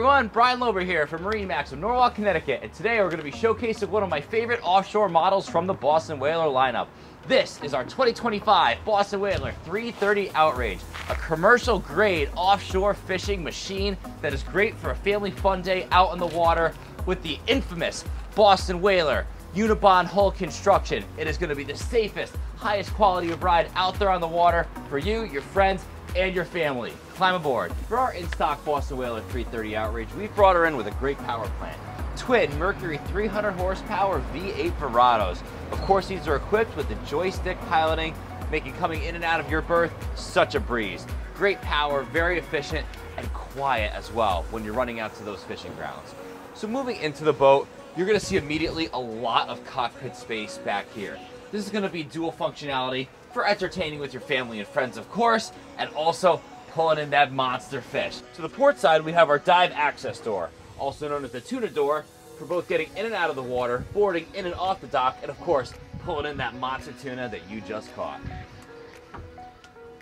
everyone, Brian Lober here from MarineMax of Norwalk, Connecticut, and today we're going to be showcasing one of my favorite offshore models from the Boston Whaler lineup. This is our 2025 Boston Whaler 330 Outrage, a commercial grade offshore fishing machine that is great for a family fun day out on the water with the infamous Boston Whaler Unibond hull construction. It is going to be the safest, highest quality of ride out there on the water for you, your friends, and your family. Climb aboard. For our in-stock Boston Whaler 330 Outrage, we've brought her in with a great power plant. Twin Mercury 300 horsepower V8 Verados. Of course, these are equipped with the joystick piloting, making coming in and out of your berth such a breeze. Great power, very efficient, and quiet as well when you're running out to those fishing grounds. So moving into the boat, you're gonna see immediately a lot of cockpit space back here. This is gonna be dual functionality for entertaining with your family and friends, of course, and also pulling in that monster fish. To the port side, we have our dive access door, also known as the tuna door, for both getting in and out of the water, boarding in and off the dock, and of course, pulling in that monster tuna that you just caught.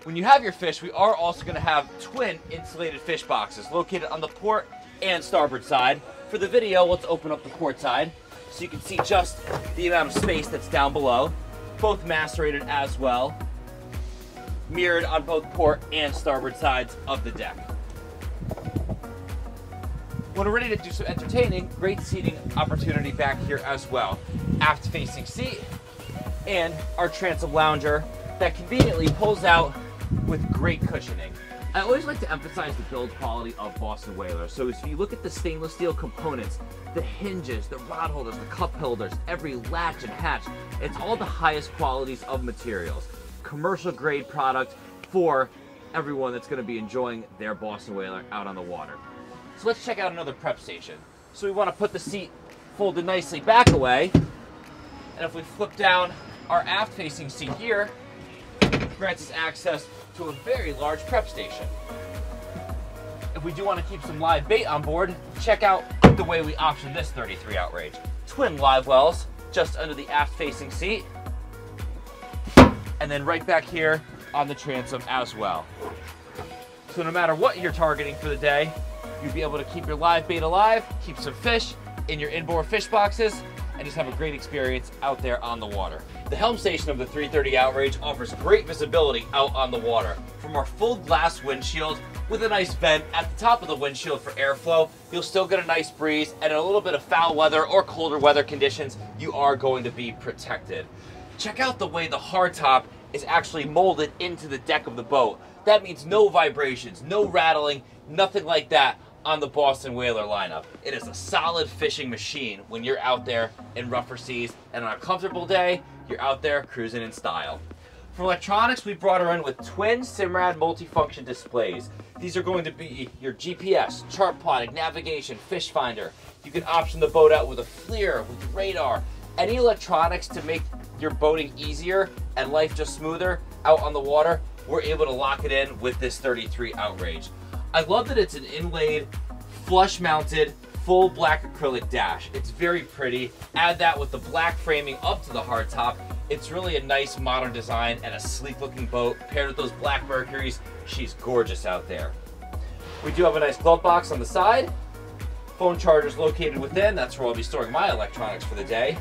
When you have your fish, we are also going to have twin insulated fish boxes located on the port and starboard side. For the video, let's open up the port side so you can see just the amount of space that's down below. Both macerated as well, mirrored on both port and starboard sides of the deck. When we're ready to do some entertaining, great seating opportunity back here as well. Aft facing seat and our transom lounger that conveniently pulls out with great cushioning. I always like to emphasize the build quality of Boston Whaler. So if you look at the stainless steel components, the hinges, the rod holders, the cup holders, every latch and hatch, it's all the highest qualities of materials. Commercial grade product for everyone that's gonna be enjoying their Boston Whaler out on the water. So let's check out another prep station. So we wanna put the seat folded nicely back away. And if we flip down our aft facing seat here, grants us access to a very large prep station. If we do want to keep some live bait on board, check out the way we option this 33 Outrage. Twin live wells just under the aft facing seat. And then right back here on the transom as well. So no matter what you're targeting for the day, you'll be able to keep your live bait alive, keep some fish in your inboard fish boxes, and just have a great experience out there on the water. The helm station of the 330 Outrage offers great visibility out on the water. From our full glass windshield with a nice vent at the top of the windshield for airflow, you'll still get a nice breeze and in a little bit of foul weather or colder weather conditions, you are going to be protected. Check out the way the hardtop is actually molded into the deck of the boat. That means no vibrations, no rattling, nothing like that on the Boston Whaler lineup. It is a solid fishing machine when you're out there in rougher seas, and on a comfortable day, you're out there cruising in style. For electronics, we brought her in with twin Simrad multifunction displays. These are going to be your GPS, chart plotting, navigation, fish finder. You can option the boat out with a FLIR, with radar, any electronics to make your boating easier and life just smoother out on the water, we're able to lock it in with this 33 Outrage. I love that it's an inlaid, flush mounted, full black acrylic dash. It's very pretty. Add that with the black framing up to the hardtop. It's really a nice modern design and a sleek looking boat paired with those black Mercuries. She's gorgeous out there. We do have a nice glove box on the side. Phone chargers located within. That's where I'll be storing my electronics for the day.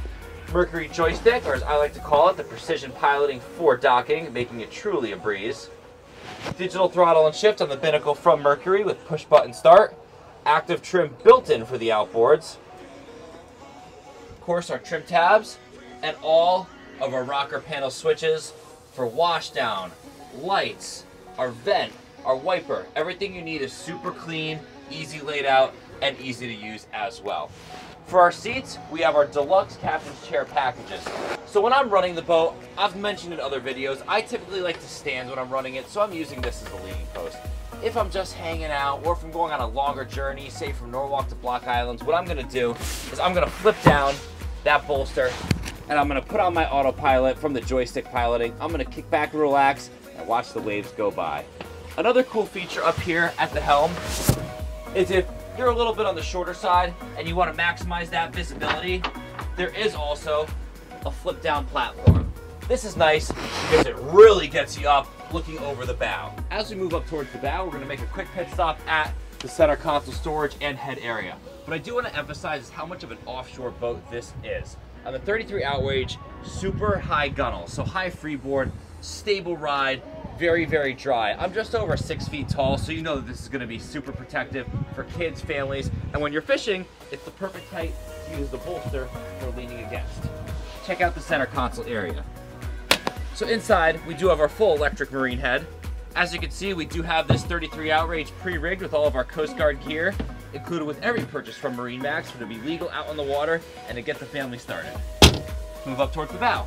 Mercury joystick, or as I like to call it, the precision piloting for docking, making it truly a breeze. Digital throttle and shift on the binnacle from Mercury with push button start. Active trim built in for the outboards. Of course, our trim tabs and all of our rocker panel switches for washdown, lights, our vent, our wiper. Everything you need is super clean, easy laid out, and easy to use as well. For our seats, we have our deluxe captain's chair packages. So when I'm running the boat, I've mentioned in other videos, I typically like to stand when I'm running it, so I'm using this as a leaning post. If I'm just hanging out, or if I'm going on a longer journey, say from Norwalk to Block Islands, what I'm gonna do is I'm gonna flip down that bolster, and I'm gonna put on my autopilot from the joystick piloting. I'm gonna kick back and relax, and watch the waves go by. Another cool feature up here at the helm is if you're a little bit on the shorter side and you want to maximize that visibility, there is also a flip down platform. This is nice because it really gets you up looking over the bow. As we move up towards the bow, we're going to make a quick pit stop at the center console storage and head area. But I do want to emphasize how much of an offshore boat this is. On the 33 Outrage, super high gunnel, so high freeboard, stable ride, very, very dry. I'm just over six feet tall, so you know that this is gonna be super protective for kids, families, and when you're fishing, it's the perfect height to use the bolster for leaning against. Check out the center console area. So inside, we do have our full electric marine head. As you can see, we do have this 33 Outrage pre-rigged with all of our Coast Guard gear, included with every purchase from MarineMax, for to be legal out on the water and to get the family started. Move up towards the bow.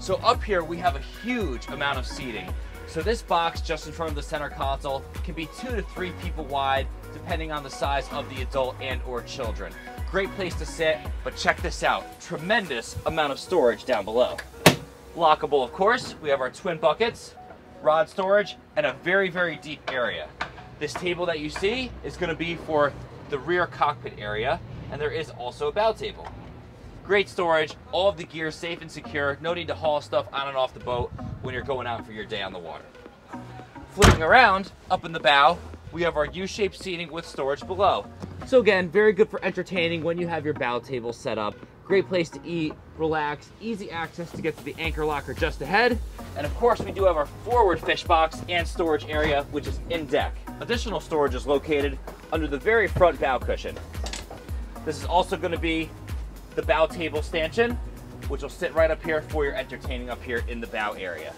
So up here, we have a huge amount of seating. So this box just in front of the center console can be two to three people wide, depending on the size of the adult and or children. Great place to sit, but check this out. Tremendous amount of storage down below. Lockable, of course. We have our twin buckets, rod storage, and a very, very deep area. This table that you see is gonna be for the rear cockpit area, and there is also a bow table. Great storage, all of the gear safe and secure. No need to haul stuff on and off the boat when you're going out for your day on the water. Flipping around, up in the bow, we have our U-shaped seating with storage below. So again, very good for entertaining when you have your bow table set up. Great place to eat, relax, easy access to get to the anchor locker just ahead. And of course, we do have our forward fish box and storage area, which is in deck. Additional storage is located under the very front bow cushion. This is also gonna be the bow table stanchion, which will sit right up here for your entertaining up here in the bow area.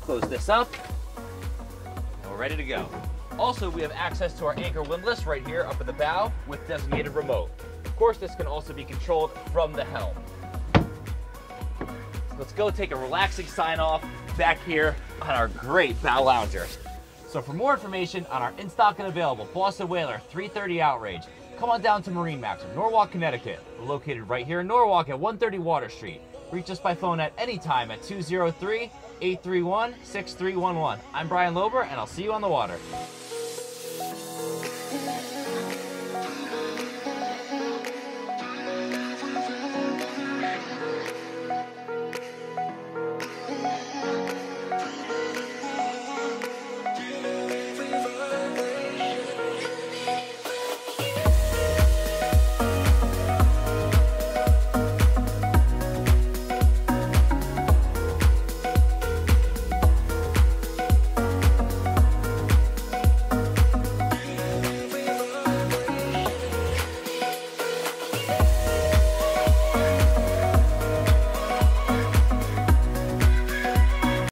Close this up, and we're ready to go. Also, we have access to our anchor windlass right here up at the bow with designated remote. Of course, this can also be controlled from the helm. Let's go take a relaxing sign off back here on our great bow lounger. So for more information on our in-stock and available Boston Whaler 330 Outrage, come on down to MarineMax in Norwalk, Connecticut. We're located right here in Norwalk at 130 Water Street. Reach us by phone at any time at 203 831 6311. I'm Brian Lober, and I'll see you on the water.